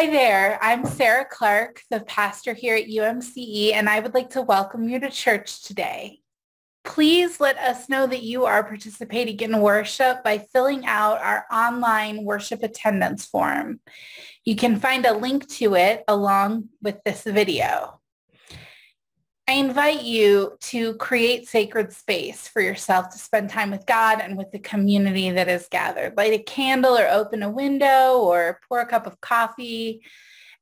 Hi there. I'm Sarah Clark, the pastor here at UMCE, and I would like to welcome you to church today. Please let us know that you are participating in worship by filling out our online worship attendance form. You can find a link to it along with this video. I invite you to create sacred space for yourself to spend time with God and with the community that is gathered. Light a candle or open a window or pour a cup of coffee,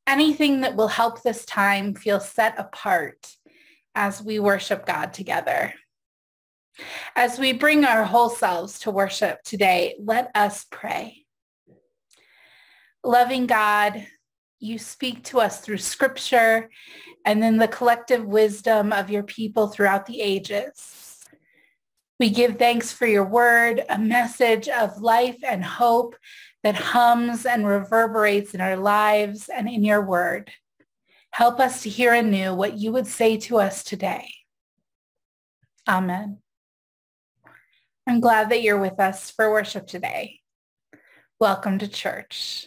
anything that will help this time feel set apart as we worship God together. As we bring our whole selves to worship today, let us pray. Loving God, you speak to us through scripture and then the collective wisdom of your people throughout the ages. We give thanks for your word, a message of life and hope that hums and reverberates in our lives and in your word. Help us to hear anew what you would say to us today. Amen. I'm glad that you're with us for worship today. Welcome to church.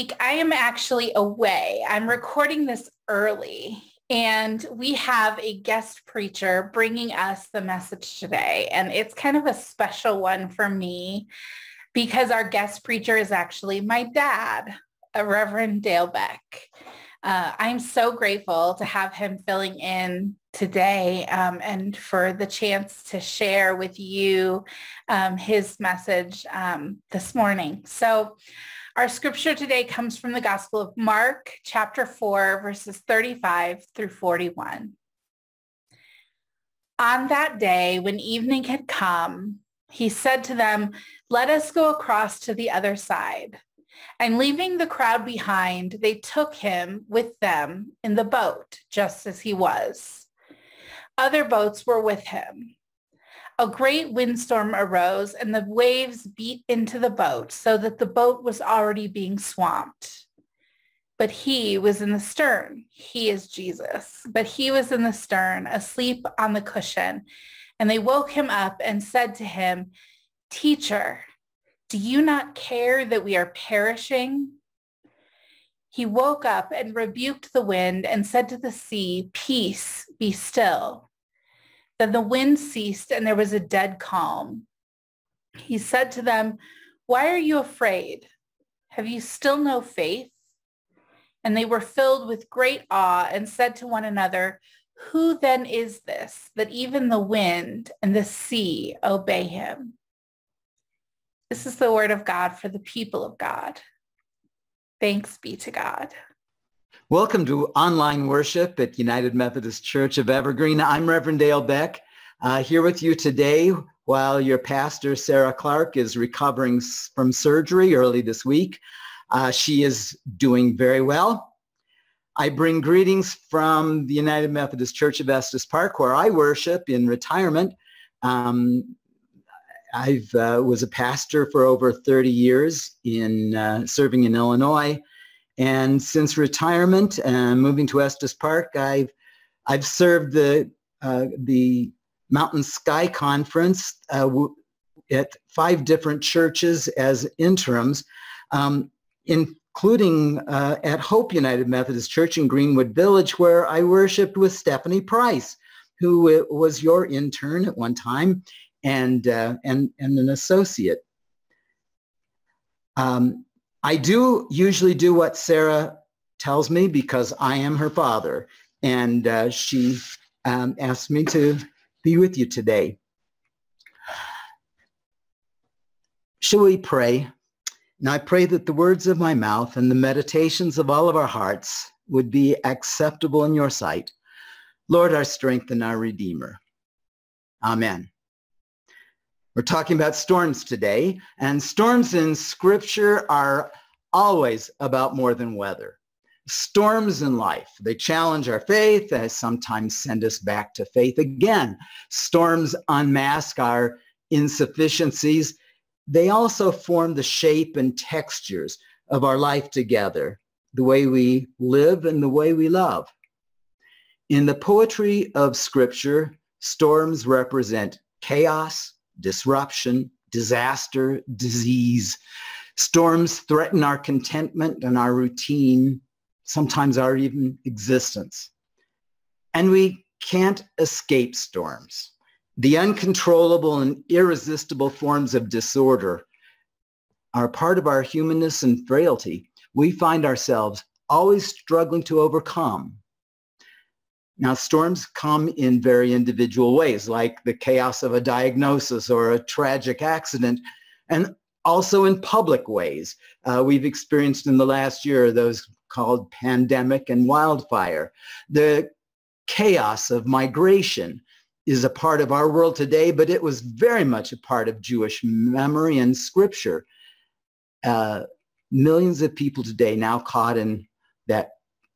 week, I am actually away. I'm recording this early and we have a guest preacher bringing us the message today. And it's kind of a special one for me because our guest preacher is actually my dad, a Reverend Dale Beck. Uh, I'm so grateful to have him filling in today um, and for the chance to share with you um, his message um, this morning. So our scripture today comes from the Gospel of Mark, chapter 4, verses 35 through 41. On that day, when evening had come, he said to them, let us go across to the other side. And leaving the crowd behind, they took him with them in the boat, just as he was. Other boats were with him. A great windstorm arose and the waves beat into the boat so that the boat was already being swamped. But he was in the stern. He is Jesus. But he was in the stern, asleep on the cushion. And they woke him up and said to him, Teacher, do you not care that we are perishing? He woke up and rebuked the wind and said to the sea, Peace, be still. Then the wind ceased and there was a dead calm. He said to them, Why are you afraid? Have you still no faith? And they were filled with great awe and said to one another, Who then is this that even the wind and the sea obey him? This is the word of God for the people of God. Thanks be to God. Welcome to online worship at United Methodist Church of Evergreen. I'm Reverend Dale Beck, uh, here with you today while your pastor, Sarah Clark, is recovering from surgery early this week. Uh, she is doing very well. I bring greetings from the United Methodist Church of Estes Park, where I worship in retirement. Um, I uh, was a pastor for over 30 years in uh, serving in Illinois. And since retirement and moving to Estes Park, I've, I've served the, uh, the Mountain Sky Conference uh, at five different churches as interims, um, including uh, at Hope United Methodist Church in Greenwood Village, where I worshiped with Stephanie Price, who was your intern at one time and, uh, and, and an associate. Um, I do usually do what Sarah tells me because I am her father. And uh, she um, asked me to be with you today. Shall we pray? And I pray that the words of my mouth and the meditations of all of our hearts would be acceptable in your sight. Lord, our strength and our Redeemer. Amen. We're talking about storms today, and storms in Scripture are always about more than weather. Storms in life, they challenge our faith, they sometimes send us back to faith again. Storms unmask our insufficiencies. They also form the shape and textures of our life together, the way we live and the way we love. In the poetry of Scripture, storms represent chaos, disruption, disaster, disease. Storms threaten our contentment and our routine, sometimes our even existence. And we can't escape storms. The uncontrollable and irresistible forms of disorder are part of our humanness and frailty. We find ourselves always struggling to overcome now, storms come in very individual ways, like the chaos of a diagnosis or a tragic accident, and also in public ways. Uh, we've experienced in the last year those called pandemic and wildfire. The chaos of migration is a part of our world today, but it was very much a part of Jewish memory and scripture. Uh, millions of people today now caught in that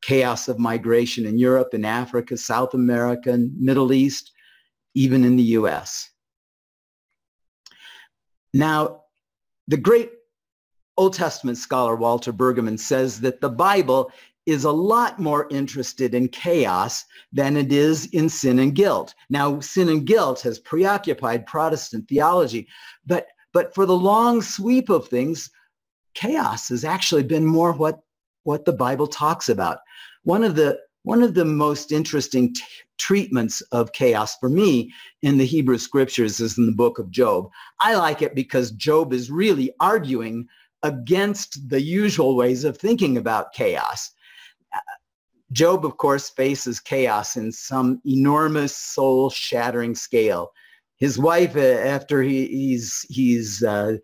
chaos of migration in Europe and Africa, South America, and Middle East, even in the U.S. Now, the great Old Testament scholar Walter Brueggemann says that the Bible is a lot more interested in chaos than it is in sin and guilt. Now, sin and guilt has preoccupied Protestant theology, but, but for the long sweep of things, chaos has actually been more what, what the Bible talks about. One of the, one of the most interesting t- treatments of chaos for me in the Hebrew scriptures is in the book of Job. I like it because Job is really arguing against the usual ways of thinking about chaos. Job, of course, faces chaos in some enormous soul-shattering scale. His wife, uh, after he, he's, he's uh,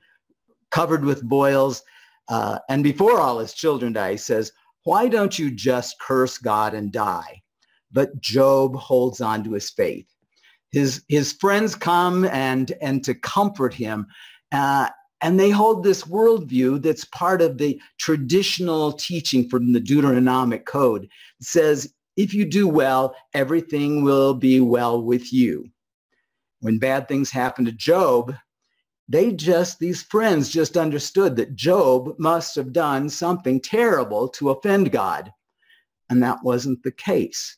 covered with boils, uh, and before all his children die, he says, why don't you just curse God and die? But Job holds on to his faith. His, his friends come and, and to comfort him. Uh, and they hold this worldview that's part of the traditional teaching from the Deuteronomic Code. It says, if you do well, everything will be well with you. When bad things happen to Job, they just, these friends just understood that Job must have done something terrible to offend God. And that wasn't the case.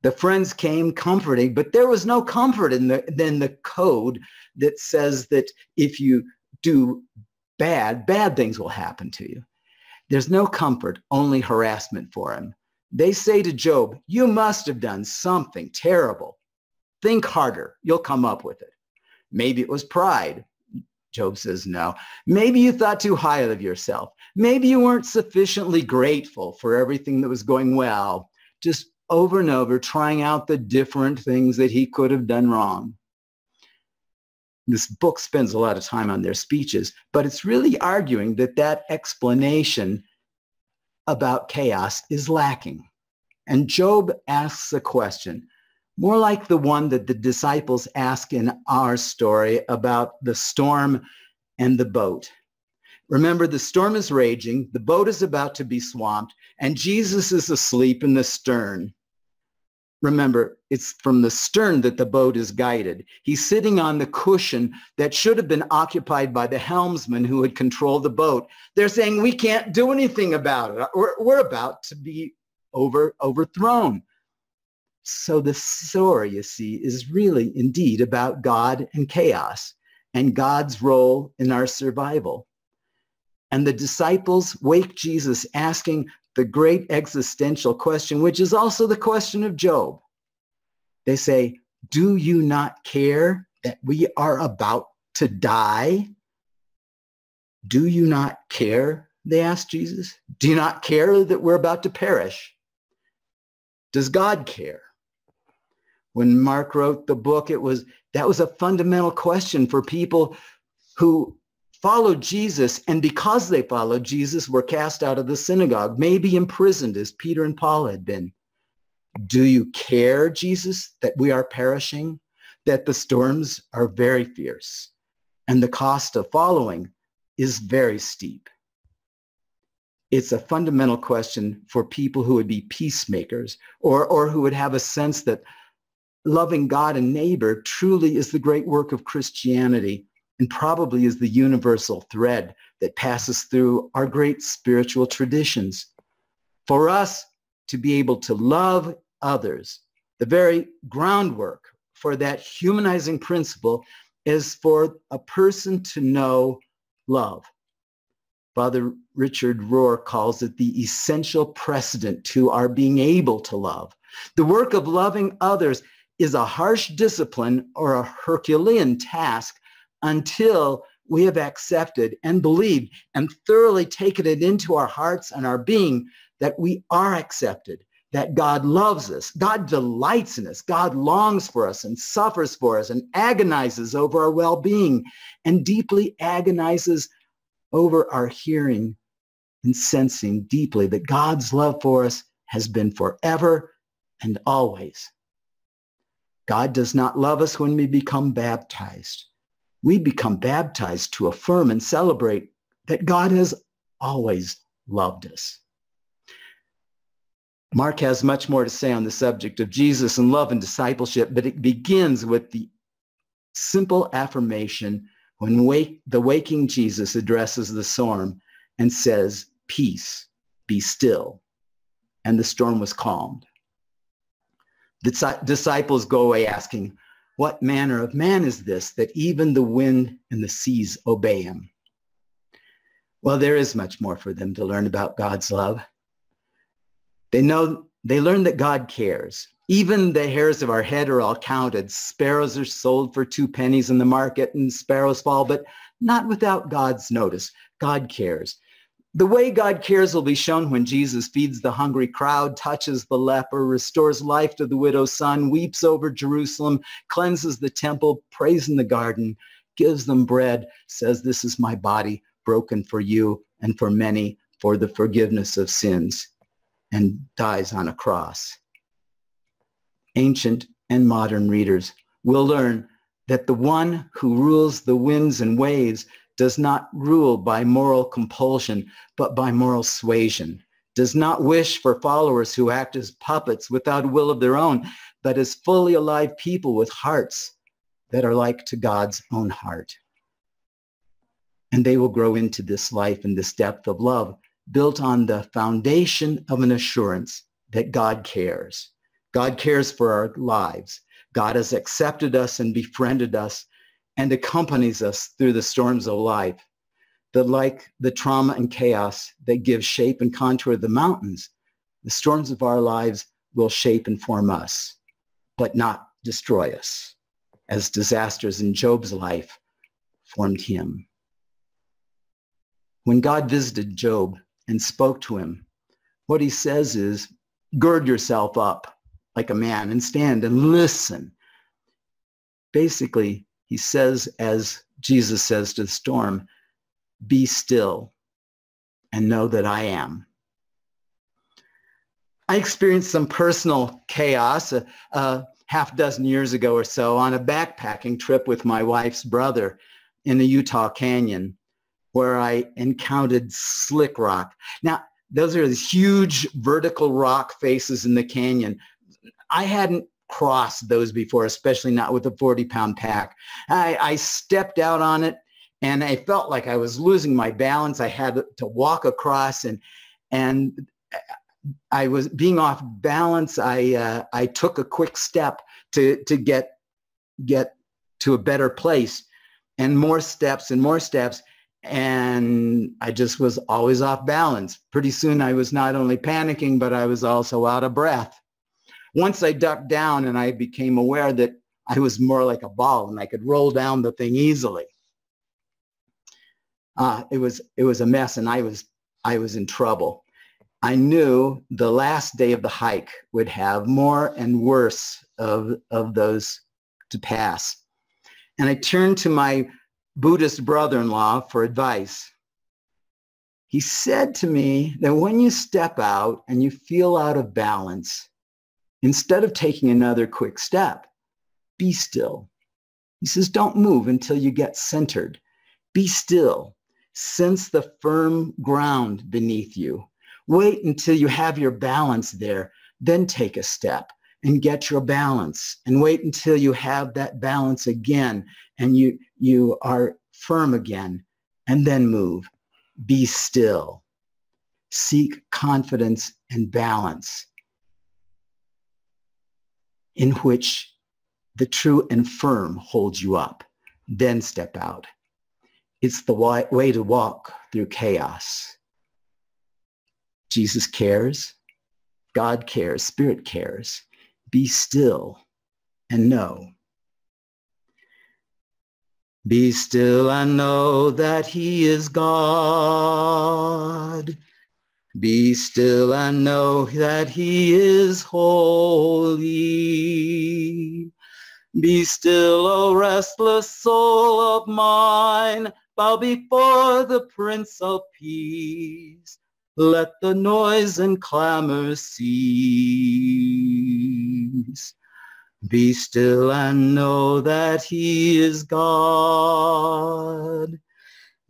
The friends came comforting, but there was no comfort in the, in the code that says that if you do bad, bad things will happen to you. There's no comfort, only harassment for him. They say to Job, you must have done something terrible. Think harder. You'll come up with it. Maybe it was pride. Job says no. Maybe you thought too high of yourself. Maybe you weren't sufficiently grateful for everything that was going well. Just over and over trying out the different things that he could have done wrong this book spends a lot of time on their speeches, but it's really arguing that that explanation about chaos is lacking. And Job asks a question, more like the one that the disciples ask in our story about the storm and the boat. Remember, the storm is raging, the boat is about to be swamped, and Jesus is asleep in the stern remember, it's from the stern that the boat is guided. He's sitting on the cushion that should have been occupied by the helmsman who had controlled the boat. They're saying, we can't do anything about it. We're, we're about to be over, overthrown. So the story, you see, is really indeed about God and chaos and God's role in our survival. And the disciples wake Jesus asking the great existential question, which is also the question of Job. They say, do you not care that we are about to die? Do you not care? They asked Jesus. Do you not care that we're about to perish? Does God care? When Mark wrote the book, it was that was a fundamental question for people who followed Jesus, and because they followed Jesus, were cast out of the synagogue, maybe imprisoned as Peter and Paul had been. Do you care, Jesus, that we are perishing, that the storms are very fierce, and the cost of following is very steep? It's a fundamental question for people who would be peacemakers or, or who would have a sense that loving God and neighbor truly is the great work of Christianity and probably is the universal thread that passes through our great spiritual traditions. For us to be able to love others, the very groundwork for that humanizing principle is for a person to know love. Father Richard Rohr calls it the essential precedent to our being able to love. The work of loving others is a harsh discipline or a Herculean task until we have accepted and believed and thoroughly taken it into our hearts and our being that we are accepted, that God loves us, God delights in us, God longs for us and suffers for us and agonizes over our well-being and deeply agonizes over our hearing and sensing deeply that God's love for us has been forever and always. God does not love us when we become baptized we become baptized to affirm and celebrate that God has always loved us. Mark has much more to say on the subject of Jesus and love and discipleship, but it begins with the simple affirmation when wake, the waking Jesus addresses the storm and says, peace, be still. And the storm was calmed. The disciples go away asking, what manner of man is this that even the wind and the seas obey him? Well, there is much more for them to learn about God's love. They know, they learn that God cares. Even the hairs of our head are all counted. Sparrows are sold for two pennies in the market and sparrows fall, but not without God's notice. God cares. The way God cares will be shown when Jesus feeds the hungry crowd, touches the leper, restores life to the widow's son, weeps over Jerusalem, cleanses the temple, prays in the garden, gives them bread, says, this is my body broken for you and for many for the forgiveness of sins, and dies on a cross. Ancient and modern readers will learn that the one who rules the winds and waves does not rule by moral compulsion, but by moral suasion, does not wish for followers who act as puppets without will of their own, but as fully alive people with hearts that are like to God's own heart. And they will grow into this life and this depth of love built on the foundation of an assurance that God cares. God cares for our lives. God has accepted us and befriended us and accompanies us through the storms of life. That like the trauma and chaos that give shape and contour to the mountains, the storms of our lives will shape and form us, but not destroy us, as disasters in Job's life formed him. When God visited Job and spoke to him, what he says is, gird yourself up like a man and stand and listen. Basically, he says, as Jesus says to the storm, be still and know that I am. I experienced some personal chaos a, a, half dozen years ago or so on a backpacking trip with my wife's brother in the Utah Canyon where I encountered slick rock. Now, those are these huge vertical rock faces in the canyon. I hadn't crossed those before, especially not with a 40 pound pack. I, I stepped out on it and I felt like I was losing my balance. I had to walk across and, and I was being off balance. I, uh, I took a quick step to, to get, get to a better place and more steps and more steps. And I just was always off balance. Pretty soon I was not only panicking, but I was also out of breath. Once I ducked down and I became aware that I was more like a ball and I could roll down the thing easily. Uh, it was it was a mess and I was I was in trouble. I knew the last day of the hike would have more and worse of, of those to pass. And I turned to my Buddhist brother-in-law for advice. He said to me that when you step out and you feel out of balance, Instead of taking another quick step, be still. He says, don't move until you get centered. Be still. Sense the firm ground beneath you. Wait until you have your balance there. Then take a step and get your balance and wait until you have that balance again and you, you are firm again and then move. Be still. Seek confidence and balance in which the true and firm holds you up. Then step out. It's the way to walk through chaos. Jesus cares. God cares. Spirit cares. Be still and know. Be still and know that he is God. Be still and know that he is holy. Be still, O restless soul of mine, bow before the Prince of Peace. Let the noise and clamor cease. Be still and know that he is God.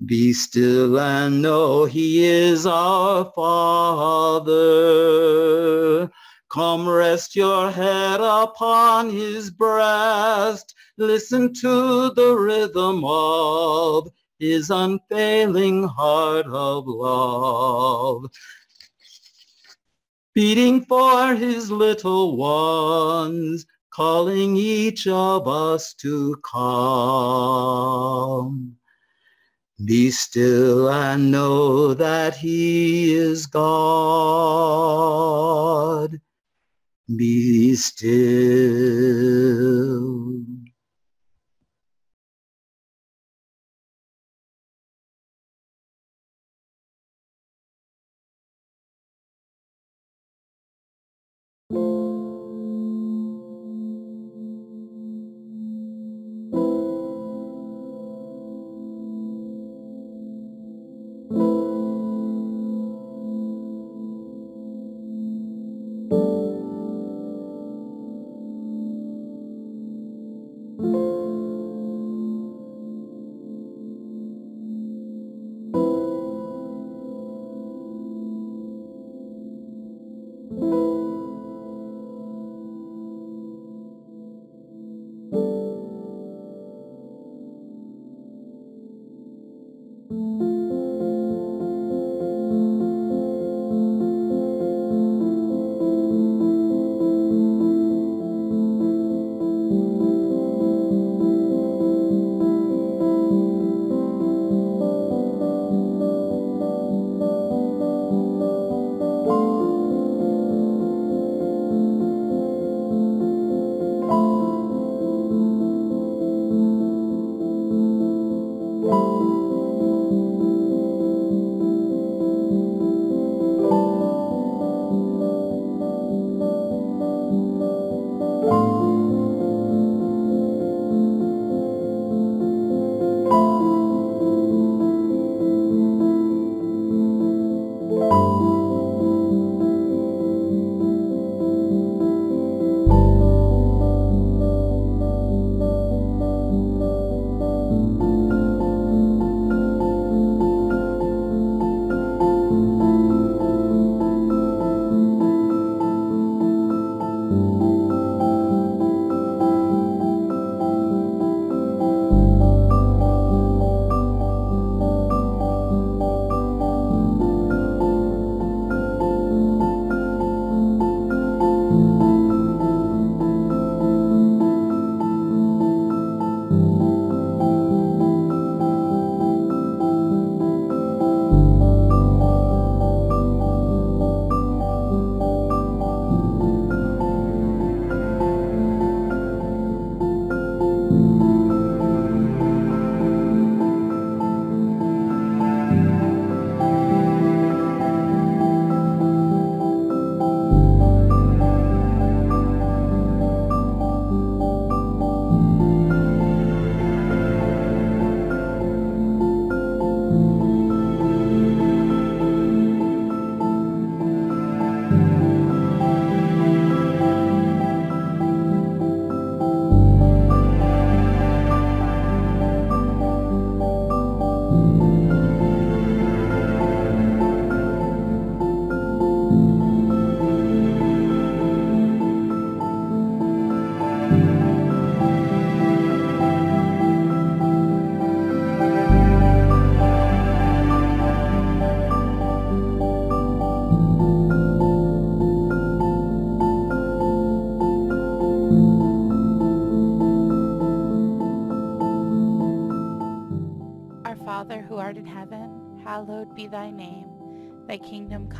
Be still and know he is our Father. Come rest your head upon his breast. Listen to the rhythm of his unfailing heart of love. Beating for his little ones, calling each of us to come. Be still and know that he is God. Be still.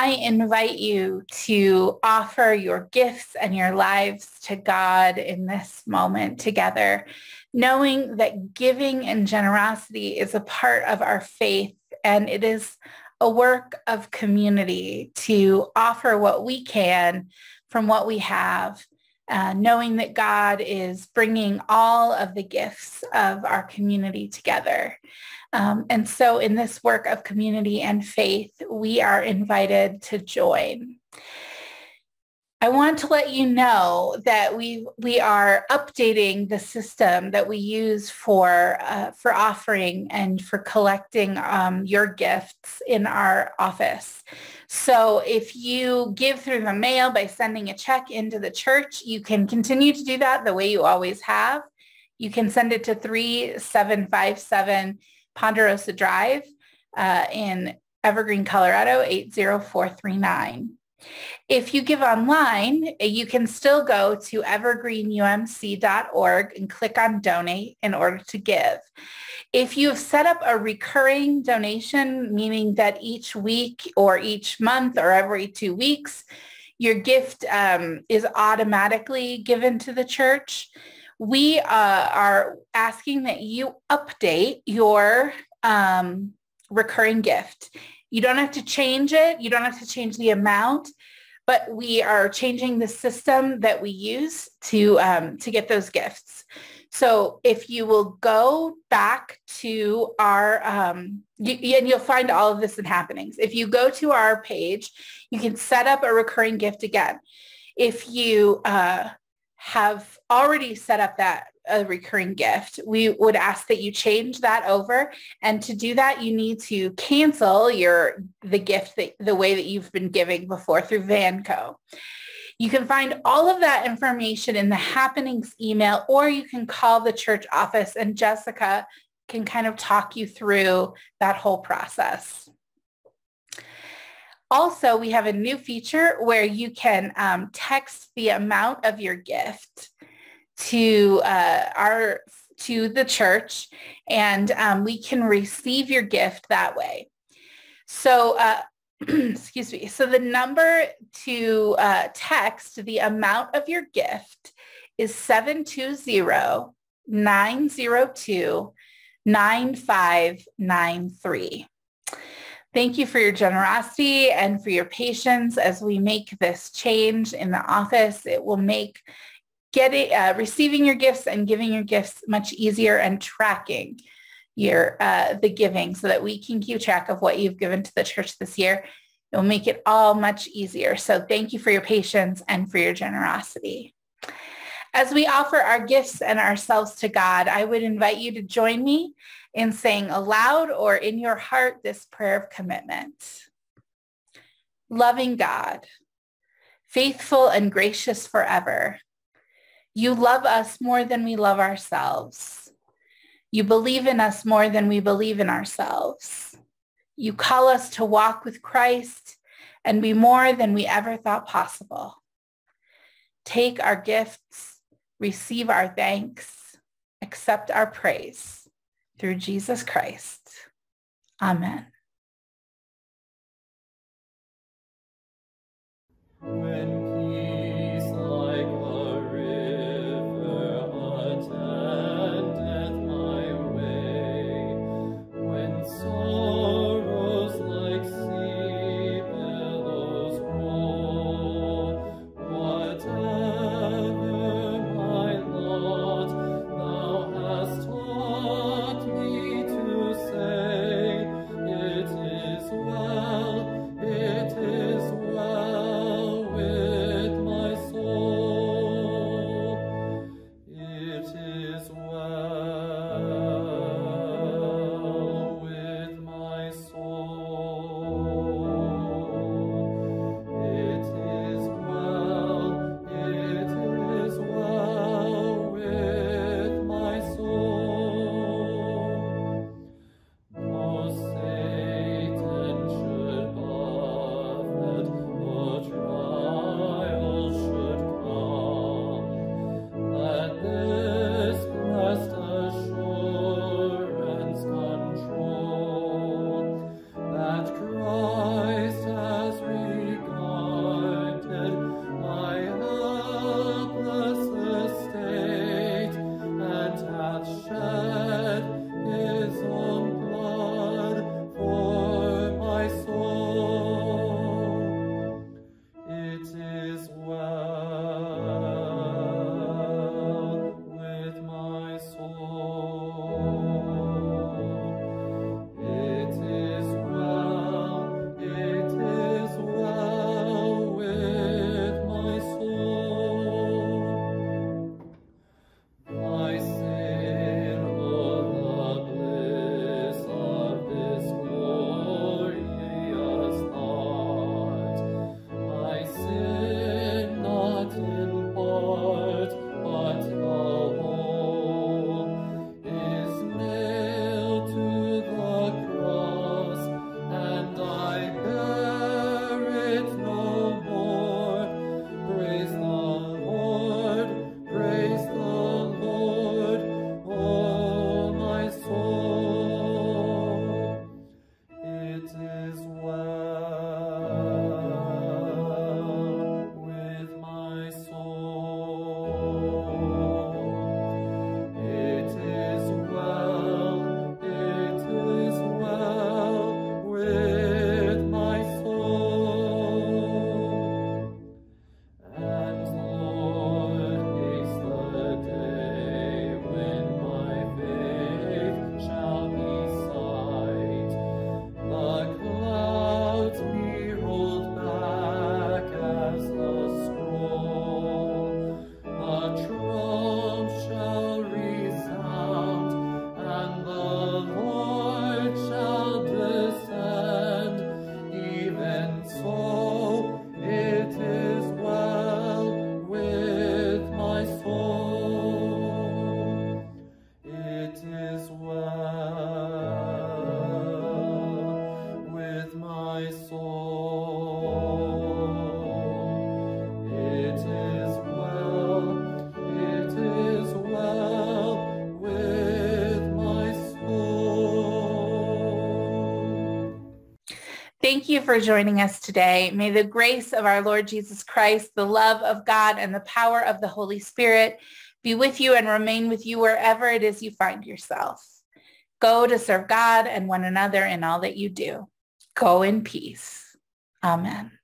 I invite you to offer your gifts and your lives to God in this moment together, knowing that giving and generosity is a part of our faith and it is a work of community to offer what we can from what we have, uh, knowing that God is bringing all of the gifts of our community together. Um, and so in this work of community and faith, we are invited to join. I want to let you know that we we are updating the system that we use for uh, for offering and for collecting um, your gifts in our office. So if you give through the mail by sending a check into the church, you can continue to do that the way you always have. You can send it to 3757 Ponderosa Drive uh, in Evergreen, Colorado, 80439. If you give online, you can still go to evergreenumc.org and click on donate in order to give. If you've set up a recurring donation, meaning that each week or each month or every two weeks, your gift um, is automatically given to the church, we uh, are asking that you update your um, recurring gift. You don't have to change it. You don't have to change the amount, but we are changing the system that we use to, um, to get those gifts. So if you will go back to our, um, you, and you'll find all of this in happenings. If you go to our page, you can set up a recurring gift again. If you uh, have already set up that a recurring gift, we would ask that you change that over. And to do that, you need to cancel your the gift that the way that you've been giving before through Vanco. You can find all of that information in the happenings email, or you can call the church office and Jessica can kind of talk you through that whole process. Also, we have a new feature where you can um, text the amount of your gift to uh, our to the church, and um, we can receive your gift that way. So, uh, excuse me. So the number to uh, text the amount of your gift is 720 902 9593. Thank you for your generosity and for your patience as we make this change in the office. It will make getting uh, receiving your gifts and giving your gifts much easier and tracking your uh, the giving so that we can keep track of what you've given to the church this year. It will make it all much easier. So thank you for your patience and for your generosity. As we offer our gifts and ourselves to God, I would invite you to join me in saying aloud or in your heart this prayer of commitment. Loving God, faithful and gracious forever, you love us more than we love ourselves. You believe in us more than we believe in ourselves. You call us to walk with Christ and be more than we ever thought possible. Take our gifts, receive our thanks, accept our praise through Jesus Christ. Amen. When for joining us today. May the grace of our Lord Jesus Christ, the love of God, and the power of the Holy Spirit be with you and remain with you wherever it is you find yourself. Go to serve God and one another in all that you do. Go in peace. Amen.